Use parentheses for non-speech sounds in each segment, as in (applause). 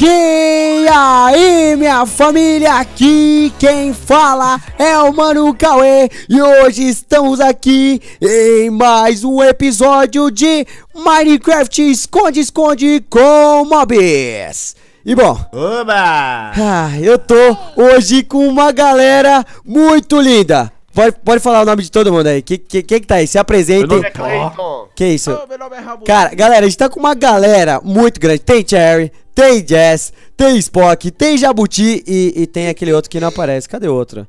E aí, minha família, aqui quem fala é o Mano Cauê e hoje estamos aqui em mais um episódio de Minecraft Esconde-Esconde com Mobs. E bom, Oba! ah, eu tô hoje com uma galera muito linda. Pode, pode falar o nome de todo mundo aí. Quem que, que, que tá aí? Se apresentem. Meu nome é Clayton. Que isso? meu nome é Rabu. Cara, galera, a gente tá com uma galera muito grande. Tem Cherry, tem Jazz, tem Spock, tem Jabuti e, e tem aquele outro que não aparece. Cadê o outro?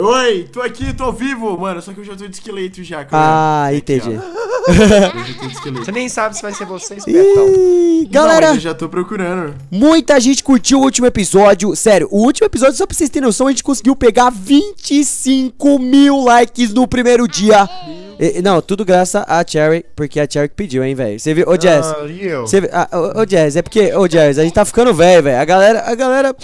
Oi, tô aqui, tô vivo, mano. Só que eu já tô de esqueleto já, cara. Ah, entendi. ó. (laughs) Eu já tô de esqueleto. Você nem sabe se vai ser você, espertão. Ih, Não, galera, mas eu já tô procurando. muita gente curtiu o último episódio. Sério, o último episódio, só pra vocês terem noção, a gente conseguiu pegar 25 mil likes no primeiro dia. E- e- não, tudo graças a Cherry, porque a Cherry que pediu, hein, velho. Você viu? Ô, Jazz. Ah, e eu? Você, ah, ô, ô, Jazz, é porque, ô Jazz, a gente tá ficando velho, velho. A galera, a galera, a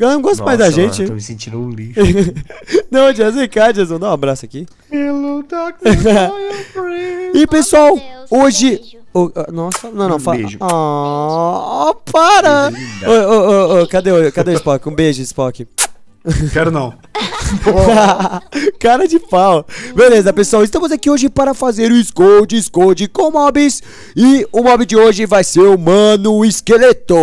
galera não gosta mais da Nossa, gente. mano, tô me sentindo um lixo. (laughs) não, Jazz, vem cá, Jazz, dá um abraço aqui. Hello, darkness, (laughs) my old friend. E pessoal, Deus, um hoje. beijo. ah, nossa, não, não, Um fala. beijo. Oh, para! Beijo, linda. Ô, ô, ô, ô, cadê, o- cadê o Spock? Um beijo, Spock. Quero não. (laughs) Cara de pau. Beleza, pessoal, estamos aqui hoje para fazer o esconde, esconde com mobs. E o mob de hoje vai ser o Mano Esqueleto.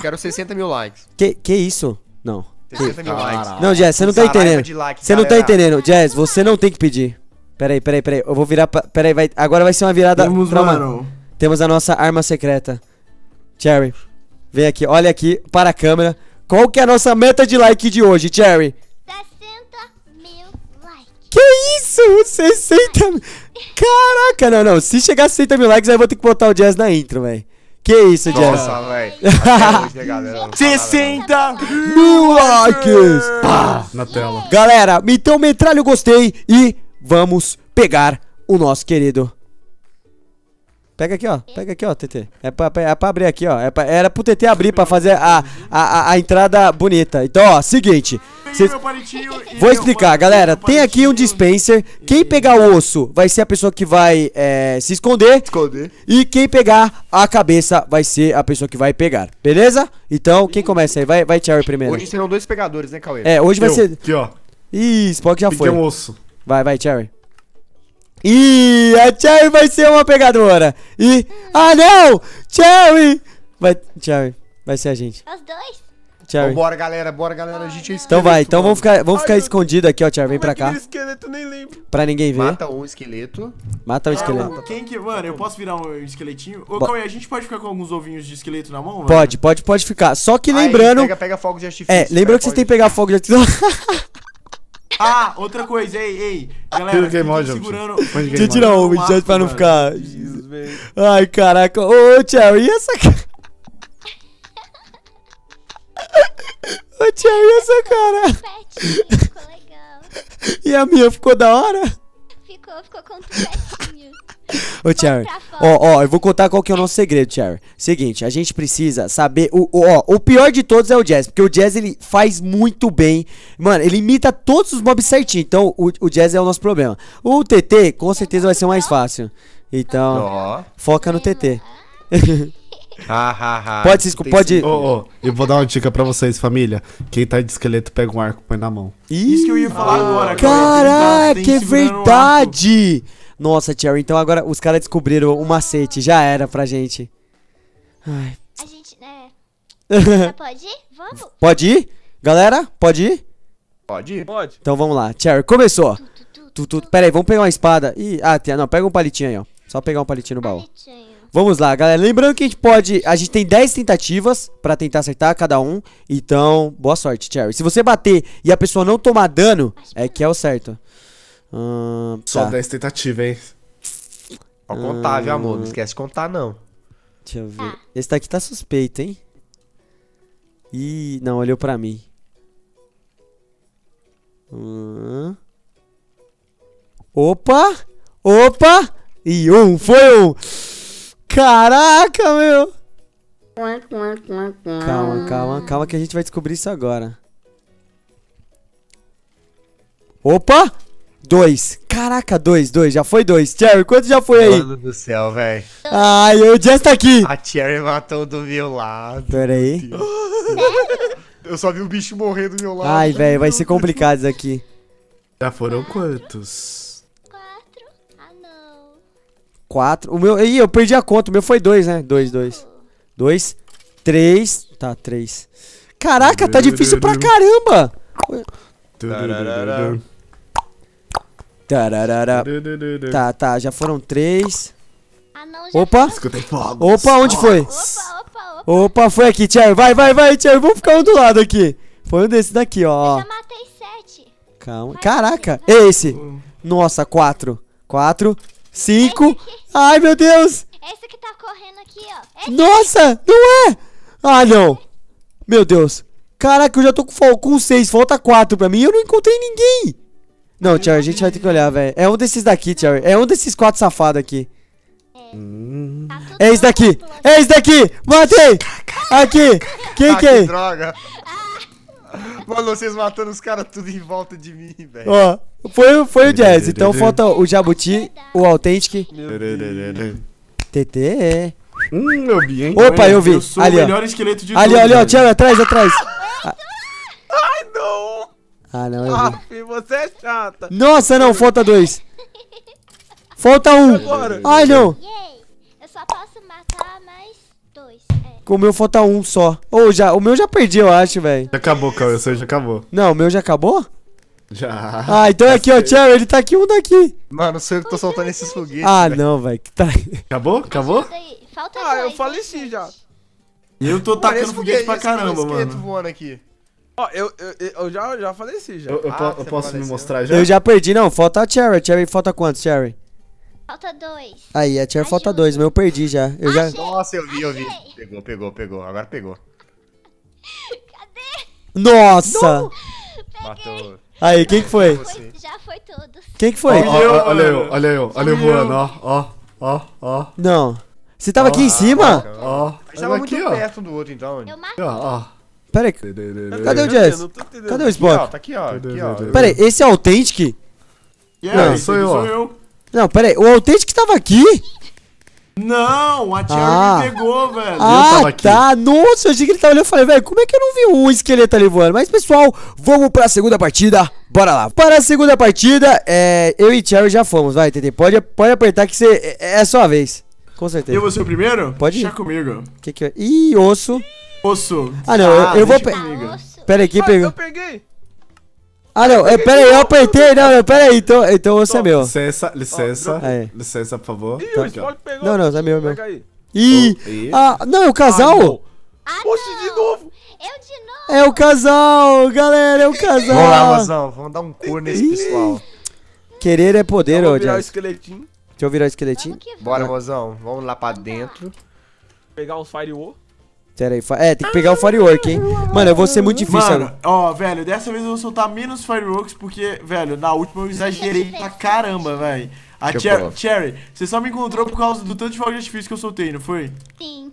Quero 60 mil likes. Que, que isso? Não. 60 mil likes. Não, Jazz, você não tá entendendo. like, Você não tá entendendo. Jazz, você não tem que pedir. Peraí, peraí, peraí. Eu vou virar pra. Peraí, vai. Agora vai ser uma virada. Vamos, pra uma- mano. Temos a nossa arma secreta. Cherry, vem aqui, olha aqui para a câmera. Qual que é a nossa meta de like de hoje, Cherry? 60 mil likes. Que isso? 60 mil. Caraca, não, não. Se chegar a 60 mil likes, aí eu vou ter que botar o Jazz na intro, velho. Que isso, Jazz? Nossa, (laughs) velho. Até hoje, né, galera? Não fala nada, 60 Mil likes! na tela. Galera, então metralha o gostei e vamos pegar o nosso querido. Pega aqui, ó. Pega aqui, ó, TT. É pra, é pra abrir aqui, ó. É pra- era pro TT abrir pra fazer a, a, a, a entrada bonita. Então, ó, seguinte. Cês- Vou explicar, galera. Tem aqui um dispenser. Quem pegar o osso vai ser a pessoa que vai é, se esconder. Esconder. E quem pegar a cabeça vai ser a pessoa que vai pegar. Beleza? Então, quem começa aí? Vai, vai Cherry primeiro. Hoje serão dois pegadores, né, Cauê? É, hoje vai Eu, ser. Aqui, ó. Ih, Spock já Tem foi. um osso. Vai, vai, Cherry. Ih, a Cherry vai ser uma pegadora. E. Ah, não! Cherry! Vai, Cherry. Vai ser a gente. Os dois? Cherry. Então, bora, galera. Bora, galera. A gente é Então vai, então vamos ficar, vamos ficar escondido aqui, ó, Cherry. Vem pra cá. Aquele esqueleto, nem lembro. Pra ninguém ver. Mata, Mata um esqueleto. o esqueleto. Ah, Quem que... Mano, eu posso virar um esqueletinho? Ô, Bo- Cauê, a gente pode ficar com alguns ovinhos de esqueleto na mão, mano? Pode, pode, pode ficar. Só que Aí, lembrando. Pega, pega fogo de artifício. É, lembrando que vocês têm que pegar fogo de (laughs) tesoura. Ah, outra coisa, ei, ei. Galera, Tira o segurando... Deixa eu tirar um, gente, pra não ficar. Ai, caraca. Ô, Cherry, (laughs) e essa cara? Ô, Cherry, e essa cara? Tupetinho, ficou legal. (laughs) E a minha ficou da hora? Ficou, ficou com tupetinho. Ô, Cherry, ó, ó, eu vou contar qual que é o nosso segredo, Cherry. Seguinte, a gente precisa saber. O, o- ó, o pior de todos é o Jazz, porque o Jazz ele faz muito bem. Mano, ele imita todos os mobs certinho. Então, o, o Jazz é o nosso problema. O TT, com certeza, vai ser mais fácil. Então, Ó. foca no TT. (laughs) Ha, ha, ha. Pode Tem pode-. Ô, ô, eu vou dar uma dica pra vocês, família. Quem tá de esqueleto, pega um arco e põe na mão. Isso que eu ia falar agora, Cauê. Caraca, é verdade! Nossa, Cherry, então agora os caras descobriram o macete. Já era pra gente. Ai. A gente, né? (laughs) Pode ir? Vamos? Pode ir? Galera, pode ir? Pode ir. Pode. Então vamos lá. Cherry, começou. Tu, tu, Tu, tu, pera aí, vamos pegar uma espada. Ih, ah, tem, não, pega um palitinho aí, ó. Só pegar um palitinho no baú. Bonitinho. Vamos lá, galera. Lembrando que a gente pode. A gente tem 10 tentativas pra tentar acertar cada um. Então, boa sorte, Cherry. Se você bater e a pessoa não tomar dano, é que é o certo. Ahn, Só tá. 10 tentativas, hein? Pode contar, viu, amor? Não esquece de contar, não. Deixa eu ver. Esse daqui tá suspeito, hein? Ih, não, olhou pra mim. Hum. Opa! Opa! E um, foi um! Caraca, meu! Calma, calma, calma que a gente vai descobrir isso agora. Opa! Dois. Caraca, dois, dois. Já foi dois. Cherry, quanto já foi aí? Mano do céu, velho. Ai, o Jess tá aqui. A Cherry matou do meu lado. Pera aí. Eu só vi o bicho morrer do meu lado. Ai, velho, vai ser complicado isso aqui. Já foram quantos? Quatro. Ah, não. Quatro. O meu. Ih, eu perdi a conta. O meu foi dois, né? Dois, dois. Dois. Três. Tá, três. Caraca, tá difícil pra caramba. Tararara. Tararara. Tá, tá, já foram três. Ah, não, já Opa. Escutei fogo. Opa, onde foi? Opa, opa, opa. Opa, foi aqui, Cherry. Vai, vai, vai, Cherry. Vamos ficar um do lado aqui. Foi um desse daqui, ó. Já matei sete. Calma. Caraca, esse. Nossa, quatro. Quatro. Cinco. Ai, meu Deus. Esse que tá correndo aqui, ó. Esse Nossa, não é. Ah, não. Meu Deus. Caraca, eu já tô com seis. Falta quatro pra mim. Eu não encontrei ninguém. Não, Cherry, a gente vai ter que olhar, velho. É um desses daqui, Cherry. É um desses quatro safados aqui. tá tudo É esse daqui. É esse daqui. Matei. Aqui. Quem Ah, que é? droga. Mano, vocês matando os caras tudo em volta de mim, velho. Ó, foi, foi o Jazz. Então falta o Jabuti, o Authentic, TT. Hum, eu vi, hein? Opa, eu vi. Eu sou Ali, o ó. melhor esqueleto de Ali, ali, ó. Cherry, atrás, atrás. Ah, não, eu vi. Ah, filho, você é chata. Nossa, não, falta dois. Falta um. Agora. Ai, não. Yay! Eu só posso matar mais dois. É. Com o meu falta um só. Ou já, o meu já perdi, eu acho, velho. Já acabou, Cauê, o seu já acabou. Não, o meu já acabou? Já. Ah, então é aqui, ó, Cherry, ele tá aqui, um daqui. Mano, sou eu que tô soltando esses foguetes. Ah, velho. não, velho. que Tá... Acabou? Acabou? Falta Ah, eu dois. faleci hein, já. E eu tô Mano, tacando foguete pra caramba, esqueleto mano. voando aqui. Ó, eu, eu, eu já, já faleci já. Eu, eu Ah, eu posso me mostrar já? Eu já perdi, não. Falta a Cherry. Cherry falta quantos, Cherry? Falta dois. Aí, a Cherry falta dois. Meu eu perdi já. Eu já. Nossa, eu vi, eu vi. Achei. Pegou, pegou, pegou. Agora pegou. Cadê? Nossa! Matou. Aí, quem que foi? Já foi todos. Quem que foi? Ó, eu, olha eu, olha eu, olha eu voando, ó, ó, ó, ó, Não. Você tava aqui em cima? ó. A gente tava Olha muito aqui, ó. perto do outro, então. Eu Aqui, matei. Ó, ó. Pera aí. Cadê o Jazz? Cadê o Spock? tá aqui, ó. Aqui, ó. Pera aí, esse é o Authentic? Yeah, Não, sou eu, sou ó. eu. Não, pera aí. O Authentic tava aqui? Não, a Cherry Ah. me pegou, velho. Ah, tava aqui. tá. Nossa, eu achei que ele tava olhando e falei, velho, como é que eu não vi um esqueleto ali voando? Mas, pessoal, vamos pra segunda partida. Bora lá. Para a segunda partida, é, eu e Cherry já fomos. Vai, TT, pode, pode apertar que você, é, é a sua vez. Com certeza. Eu vou ser o primeiro? Pode ir. Deixa comigo. Que que é? Ih, osso. Osso. Ah, não, eu- eu vou deixa pe- comigo. Osso. Pera aí, quem Ah, pegou? eu peguei. Ah, não, é, pera aí, eu apertei. Não, não, pera aí. Então, então o osso é meu. Licença, licença, é. licença, por favor. Ih, Tá o aqui. Spock pegou. Não, não, é meu, meu. Pega aí. Ih, Ih. ah, não, é o casal? Ah, não. de novo. Eu de novo. É o casal, galera, é o Vamos lá, casal. mozão. Vamos dar um cor nesse pessoal. Querer é poder, ô vou virar o esqueletinho. Deixa eu virar o esqueletinho. Bora, mozão. Vamos lá pra dentro. Pegar uns firewall. Pera aí, é, tem que pegar o firework, hein. Mano, eu vou ser muito difícil Mano, agora. ó, velho, dessa vez eu vou soltar menos fireworks porque, velho, na última eu exagerei (laughs) pra caramba, velho. A Cher. Cherry, você só me encontrou por causa do tanto de fogo de artifício que eu soltei, não foi? Sim.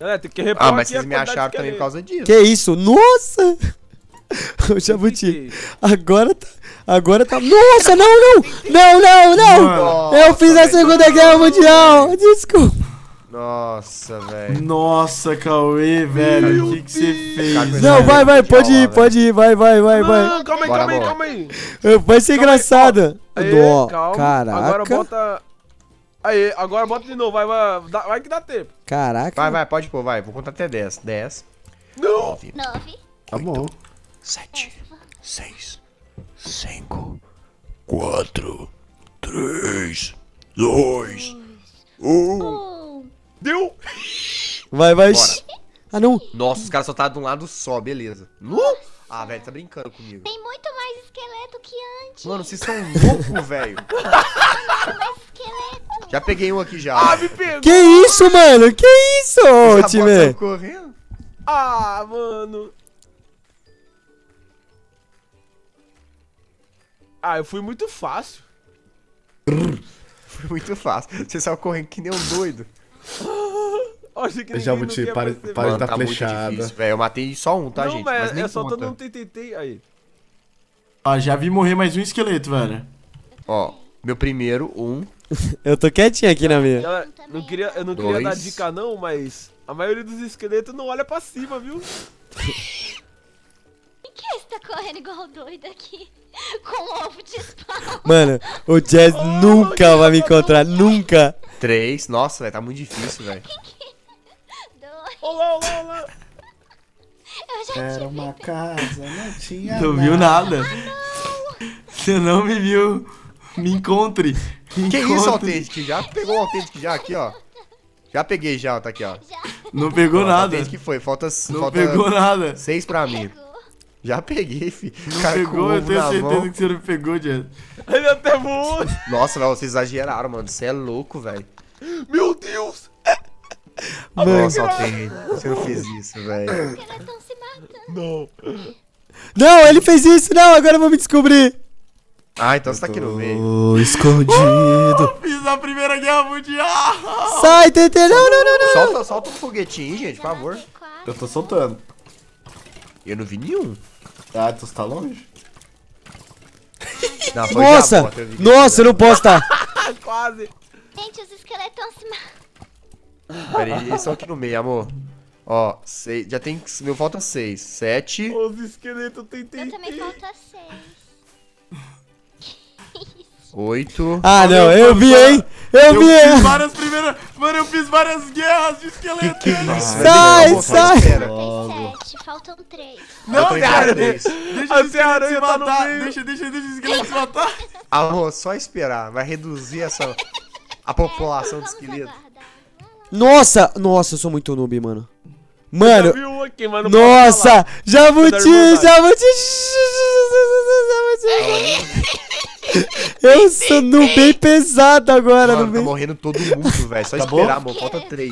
Galera, tem que repor Ah, mas vocês me acharam também por causa disso. Que isso? Nossa! (laughs) O Jabuti. Agora tá. Agora tá. Nossa, não, não! Não, não, não! Mano. Eu fiz a Segunda. Guerra Mundial! Desculpa! Nossa, velho. Nossa, Cauê, velho, o que que você fez? Não, velho, vai, vai, pode ir, pode ir, vai, vai, vai, vai. Não, calma aí, Bora, calma aí, calma aí. Vai ser Calma aí, engraçado. Aê, Nó, calma. Agora Caraca. bota... Aí, agora bota de novo, vai, vai, vai que dá tempo. Caraca. Vai, vai, pode pôr, vai. Vou contar até 10. 10. Não! Nove. Tá bom. 7, 6, 5, 4, 3, 2, 1. Deu! Vai, vai. Bora. Ah, não. Nossa, os caras só tá de um lado só, beleza. Nu? Ah, velho, tá brincando comigo. Tem muito mais esqueleto que antes. Mano, vocês são loucos, velho. Já peguei um aqui já. Ah, me pegou! Que isso, mano? Que isso, time? botaram correndo. Ah, mano. Ah, eu fui muito fácil. Foi muito fácil. Você saiu correndo que nem um doido. (laughs) Eu achei que para- perceber. para de dar tá flechada. difícil, velho. Eu matei só um, tá, não, gente? mas, Mas nem é só conta. todo mundo tentei aí. Ah, já vi morrer mais um esqueleto, velho. Ó, meu primeiro, um. (laughs) Eu tô quietinho aqui na minha. Galera, não queria, eu não Dois. queria dar dica não, mas a maioria dos esqueletos não olha pra cima, viu? (laughs) Por que você tá correndo igual doido aqui? (laughs) Com ovo de. Mano, o Jazz nunca vai me encontrar, nunca. Três. Nossa, velho, tá muito difícil, velho. (laughs) Dois. Olá, olá, olá. Eu já Era uma casa, não (laughs) tinha Não viu nada. Você não me viu. Me encontre. Me Que isso, encontre. Authentic? Já pegou o Authentic já aqui, ó. Já peguei já, ó, tá aqui, ó. Não pegou Ó, nada. Authentic foi, falta, Não falta pegou nada. seis pra mim. pegou. Já peguei, fi. Não Cara, pegou, o eu tenho certeza mão. que você não pegou, Jess. Ele até voou. Nossa, velho, vocês exageraram, mano. Você é louco, velho. Meu Deus. Mano. Nossa, Authentic, você não fez isso, velho. Não. Não, ele fez isso, não, agora eu vou me descobrir. Ah, então você tá aqui no meio. Escondido. (laughs) Fiz a primeira guerra mundial. Sai, TT, não, não, não, não. Solta, solta um foguetinho, gente, por favor. Eu tô soltando. Eu não vi nenhum. Ah, tu tá longe? Não, foi Nossa, eu que nossa, eu não posso estar. (laughs) Ah, quase. Gente, os esqueletos estão se matando. Jabota. Pera aí, eles estão aqui no meio, amor. Ó, seis, já tem. Meu falta seis. Sete. Os esqueletos tem, tem, Eu também falta seis. (laughs) Oito. Ah, não, eu vi, hein. Eu Eu vi, fiz hein. várias primeiras. Mano, eu fiz várias guerras de esqueleto. Que isso, velho? Sai, Amor, só sai. Faltam três. Não, cara. três. Deixa A Aranha tá no matar. meio. Deixa, deixa, deixa os esqueletos se matar. (laughs) Amor, só esperar. Vai reduzir essa. A população esqueleto. aguardar. Nossa, nossa, eu sou muito noob, mano. Mano, um aqui, posso nossa, jabuti, jabuti. (laughs) (laughs) Eu sou noob bem pesado agora, Mano, no tá morrendo todo mundo, velho. Só Acabou? esperar, amor. Falta três.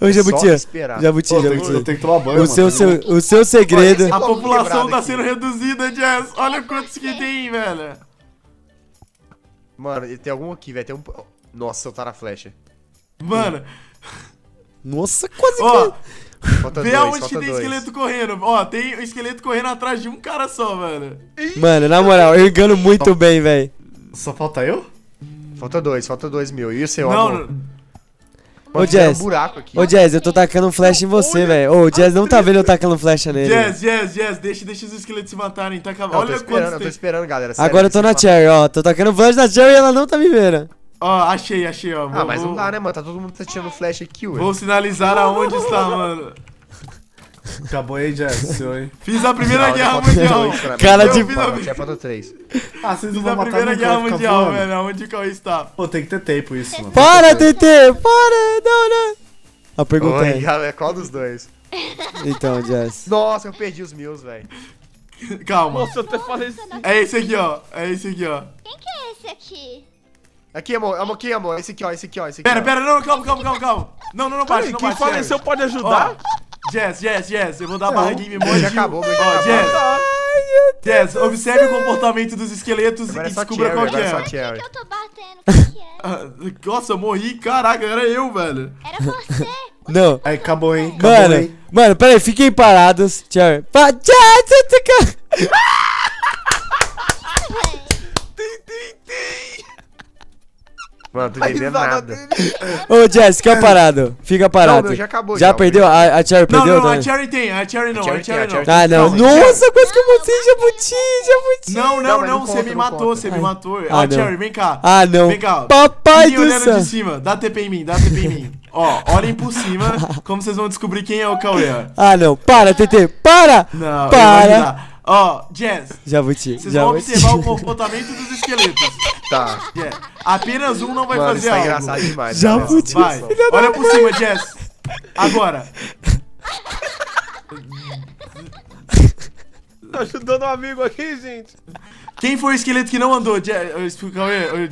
Ô, Jabuti, Só esperar. Jabuti, Pô, tem que, tomar banho, O seu, mano. seu, o seu segredo. A população tá aqui. sendo reduzida, Jess. Olha quantos que tem, velho. Mano, tem algum aqui, velho. Tem um. Nossa, soltaram a flecha. Mano, Nossa, quase ó, que. Falta vê dois, aonde que tem dois. esqueleto correndo. Ó, tem esqueleto correndo atrás de um cara só, velho. Mano, na moral, eu engano muito bem, velho. Só falta eu? Falta dois, falta dois mil. E o seu, Não, amor? não. Mano, Ô, Jazz. um buraco aqui. Ô, Jazz, eu tô tacando um flash em você, velho. Ô, o Jazz não tá vendo eu tacando flecha nele. Jazz, Jazz, Jazz, deixa, deixa os esqueletos se matarem. Tá acabando. Eu tô Olha esperando, eu tô esperando, galera. sério, Agora eu tô na Cherry, ó. Tô tacando flash na Cherry e ela não tá me vendo. Ó, achei, achei, ó. Ah, Vou- mas não vou- dá, né, mano? Tá todo mundo tá tirando flash aqui, ué. Vou sinalizar aonde está, mano. (laughs) Acabou aí, Jess, seu, hein? Fiz a primeira Não, guerra mundial. dois. Cara de- a, tinha falta três. Ah, vocês não fiz vão a matar primeira guerra mundial, voando. velho. Aonde o Cauê está? Pô, tem que ter tempo isso, mano. Para, TT! Para! Não, não! A pergunta Oi, é. galera, qual dos dois? Então, Jazz. Nossa, eu perdi os meus, velho. Calma. Nossa, eu até faleci. É esse aqui, ó. É esse aqui, ó. Quem que é esse aqui? Aqui, amor, amor, aqui, amor. Esse aqui, ó, esse aqui, ó, esse aqui. Pera, ó. pera, não, calma, calma, calma, calma. Não, não, não bate, não Quem bate. faleceu Jazz. pode Ó, ajudar? Jazz, Jazz, Jazz, eu vou dar a Não, barriguinha e me meu morde. já acabou, meu já Ó, Tá. Jazz, observe o comportamento dos esqueletos Agora e é descubra Cherry, qual é é. só Quem que eu tô batendo? Quem que é? Ah, Nossa, eu morri, caraca, era eu, velho. Era você? (laughs) Não. Aí, acabou, hein? Acabou, Mano, hein? mano, peraí, fiquem parados. Cherry. Pa Jazz, TT, Mano, tu não entendendo nada. Ô, fica parado. Fica parado. Não, meu já acabou, Já já, perdeu? A, a Cherry perdeu? não, não, a Cherry tem, a Cherry não, a Cherry tem, Cherry a não. Ah, não. Nossa, quase que eu matei Jabuti, Jabuti. Não, Não, não, mas não, não você me matou, você me matou. Ah, não. Cherry, vem cá. Ah, não. Vem cá. Papai do olhando céu. de cima, dá TP em mim, dá TP em mim. (laughs) Ó, olhem por cima, como vocês vão descobrir quem é o Cauê. ó. Ah, não. Para, TT. Para. Não, eu vou Para. Ó, Jazz, Jabuti, vocês vão Jabuti. observar o comportamento dos esqueletos. Tá. Yeah. Apenas um não vai Mano, isso fazer tá algo. engraçado demais. Já cara. vou te- Vai, olha por cima, Jess. Agora. Tá ajudando um amigo aqui, gente. Quem foi o esqueleto que não andou? Cauê, ô,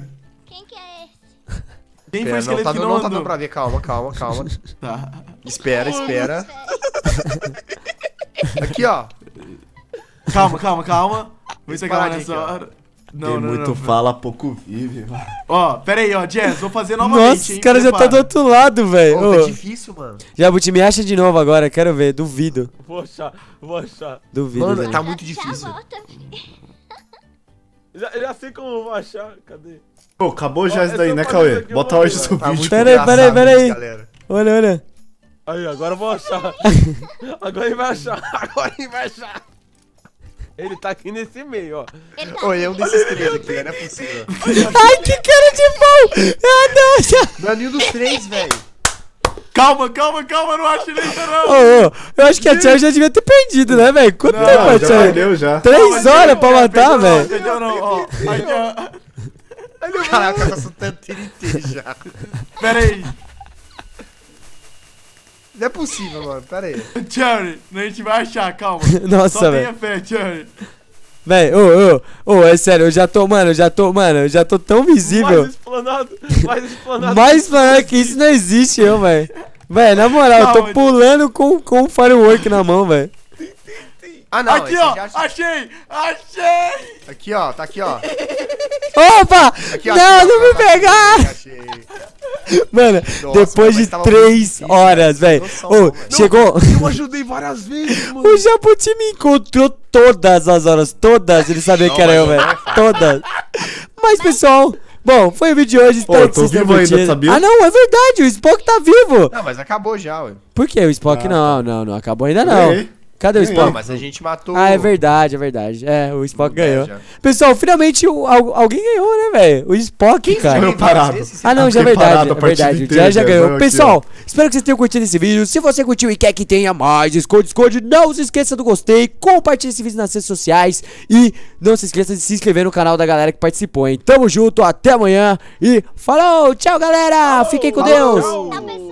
Quem que é esse? Quem foi o Pera, não, esqueleto tá, que não, não tá dando andou? pra ver. Calma, calma, calma. Tá. Espera, espera. Aqui, ó. Calma, calma, calma. Muita calma nessa hora. Não, Tem não, muito não. fala, pouco vive, mano. Ó, pera aí, ó, Jess, vou fazer novamente, Nossa, hein? os caras já tá do outro lado, velho. Pô, tá difícil, mano. Jabuti, me acha de novo agora. Quero ver. Duvido. Vou achar, vou achar. Duvido, Mano, velho. tá muito difícil. Já, já sei como eu vou achar. Cadê? Pô, acabou já isso daí, né, Cauê? Bota hoje seu Tá vídeo. Pera aí, pera aí, pera aí. galera. Olha, olha. Aí, agora eu vou achar. (laughs) agora ele vai achar. (laughs) Agora ele vai achar. Ele tá aqui nesse meio, ó. Ele tá Oi, é um desses três aqui, velho. Não é possível. Ai, que cara de bom! Ah, não, já... Não é nenhum dos três, velho. Calma, calma, calma, não acho ele ainda não. Ô, ô, eu acho que a Tia já devia ter perdido, né, velho? Quanto tempo a Ah, já Tia? perdeu já. Três horas pra matar, Não, velho. Entendeu não, ó. Caraca, tá soltando TNT já. Pera aí. Não é possível, mano. Pera aí. (laughs) Cherry, a gente vai achar, calma. (laughs) Nossa, Só velho. tenha fé, Cherry. Véi, ô, ô, ô, é sério, eu já tô, mano, eu já tô, mano, eu já tô tão visível. Mais explanado. Mais explanado. Mais falando que isso não existe, eu, velho. Véi, na moral, eu tô Calma. pulando com, com o firework na mão, velho. Ah, não. aqui, ó. já- Achei! Achei! Aqui, ó. Tá aqui, ó. Opa! Aqui, ó, não, aqui, ó, não me tá aqui, pegar! Achei. Mano, Nossa, depois de três difícil, horas, velho, velho. chegou. Eu (laughs) ajudei várias vezes, mano. O Jabuti me encontrou todas as horas, todas. Ele sabia Não, que era eu, velho. é. Todas. Mas, pessoal, bom, foi o vídeo de hoje. Espero Ô, que tô vocês tenham vivo ainda, curtido. sabia? Ah, não, é verdade. O Spock tá vivo. Não, mas acabou já, ué. Por que o Spock Ah, não? Não, não acabou ainda não. Cadê o. Spock? Não, mas a gente matou. Ah, é verdade, é verdade. É, o Spock ganhou. já. Pessoal, finalmente o- al- alguém ganhou, né, velho? O Spock, cara. ganhou? parado. Ah, não, já é verdade, é verdade. inteira, Já, já ganhou. aqui, Pessoal, espero que vocês tenham curtido esse vídeo. Se você curtiu e quer que tenha mais esconde, esconde, não se esqueça do gostei, compartilhe esse vídeo nas redes sociais e não se esqueça de se inscrever no canal da galera que participou, hein? Tamo junto, até amanhã e falou! Tchau, galera! Fiquem com Falou. Deus! Tchau.